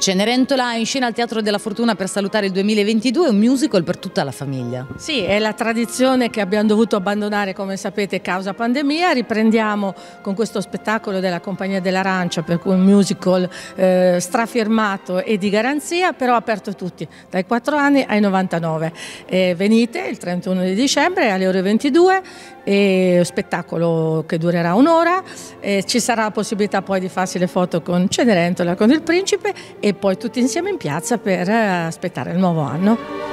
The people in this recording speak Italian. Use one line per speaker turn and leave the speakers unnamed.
Cenerentola in scena al Teatro della Fortuna per salutare il 2022, un musical per tutta la famiglia.
Sì, è la tradizione che abbiamo dovuto abbandonare, come sapete, causa pandemia. Riprendiamo con questo spettacolo della Compagnia dell'Arancia, per cui un musical eh, strafirmato e di garanzia, però aperto a tutti, dai 4 anni ai 99. Eh, venite il 31 di dicembre alle ore 22, e spettacolo che durerà un'ora, ci sarà la possibilità poi di farsi le foto con Cenerentola, con il principe e poi tutti insieme in piazza per aspettare il nuovo anno.